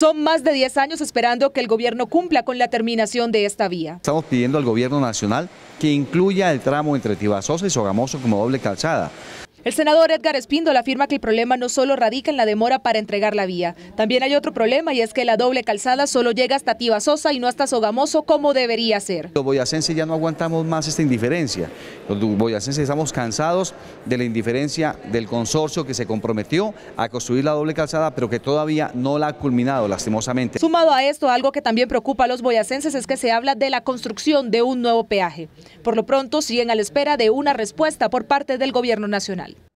Son más de 10 años esperando que el gobierno cumpla con la terminación de esta vía. Estamos pidiendo al gobierno nacional que incluya el tramo entre Tibasosa y Sogamoso como doble calzada. El senador Edgar Espíndola afirma que el problema no solo radica en la demora para entregar la vía. También hay otro problema y es que la doble calzada solo llega hasta Tibasosa y no hasta Sogamoso como debería ser. Los boyacenses ya no aguantamos más esta indiferencia. Los boyacenses estamos cansados de la indiferencia del consorcio que se comprometió a construir la doble calzada pero que todavía no la ha culminado lastimosamente. Sumado a esto, algo que también preocupa a los boyacenses es que se habla de la construcción de un nuevo peaje. Por lo pronto siguen a la espera de una respuesta por parte del gobierno nacional.